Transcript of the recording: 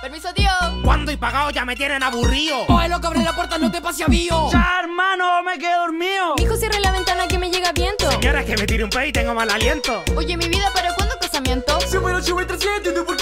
Permiso, tío. ¿Cuándo y pagado ya me tienen aburrido? Oye, que abre la puerta, no te pase avío. Ya, hermano, me quedo dormido. Hijo, cierre la ventana que me llega viento. Señora, es que me tire un pez y tengo mal aliento. Oye, mi vida, ¿para cuándo casamiento? Se muero, sube 300, ¿por